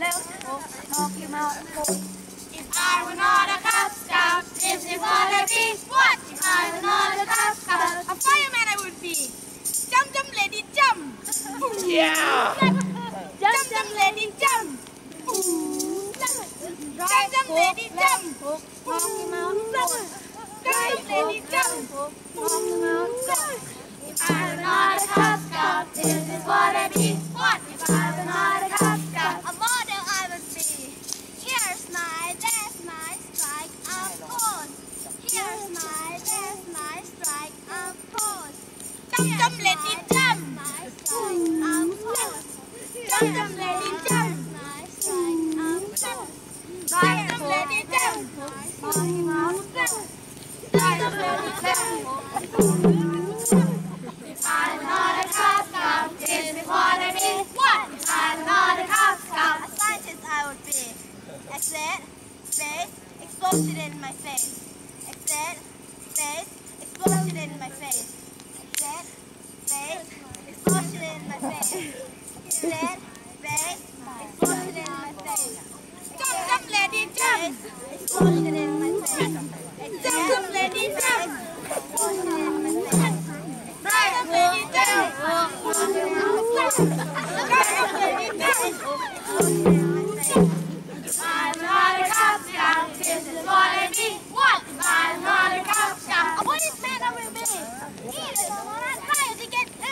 If I were not a Cub Scout, this is what I'd be. What? If I were not a Cub Scout, a fireman I would be. Jump, jump, lady, jump. yeah. Jump, jump, jump, lady, jump. Jump, jump, lady, jump. Jump, jump, lady, jump. If I were not Jump, lady, jump. Jump, jump, jump. Jump, jump, jump. Jump, jump. I'm not a is what? I'm not a Scout, a scientist I would be. Exit, space, explosion in my face. Exit, space, explosion in my face. Exit, space, explosion in my face. Exit, space, explosion in my face. Jump, jump, lady, jump! Explosion in my face. Jump, jump, lady, jump! Explosion in my face. Jump, jump, lady, jump! Explosion in my face. Jump, jump, lady, jump!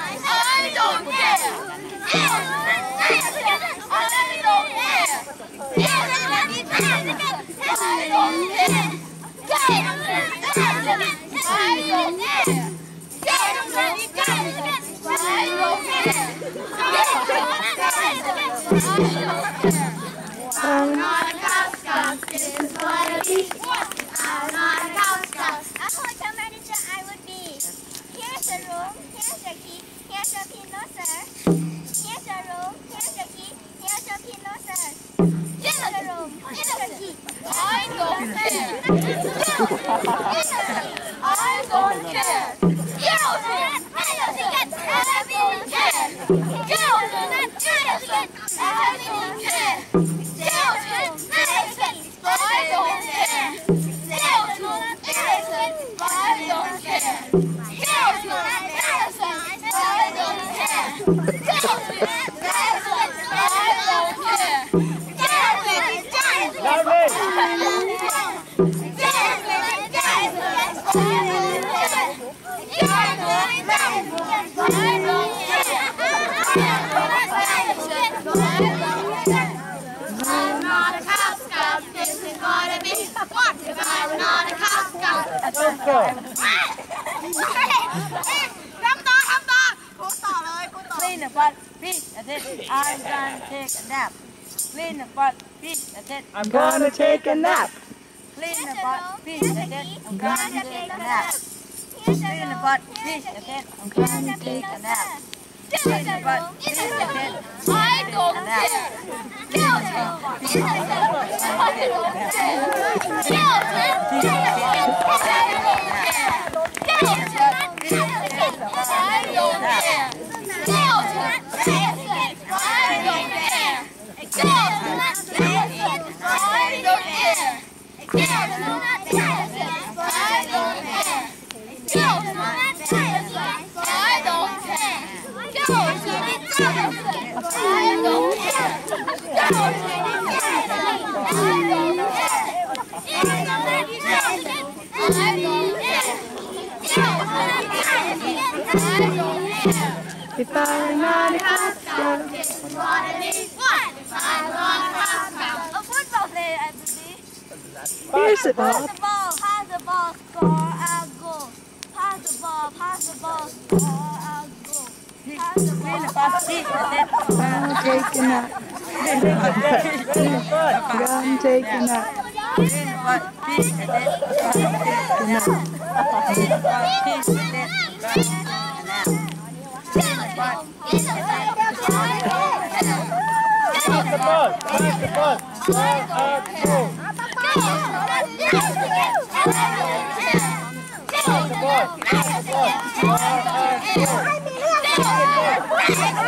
I don't care. I don't care. あ! I'm not a Cub Scout. This is what I be. What if I'm not a Cub Scout? Let's go! ทำต่อทำต่อพูดต่อเลยพูดต่อ Clean the butt, feet, that's it. I'm gonna take a nap. Clean the butt, feet, that's it. I'm gonna take a nap. Clean the butt, feet, that's it. I'm gonna take a nap. Clean the butt, feet, that's it. I'm gonna take a nap. Clean the butt, feet, that's it. I don't care. Guilty. I don't care. Guilty. I don't care. Guilty. If I'm not a cop, this would want to be what? If I were not a cop, a football player, I believe. Here's the ball. Pass the ball, pass the ball, score a goal. Pass the ball, pass the ball, score a goal. Pass the ball, pass the ball, score a goal. Don't take it up. Come on, come on, come on,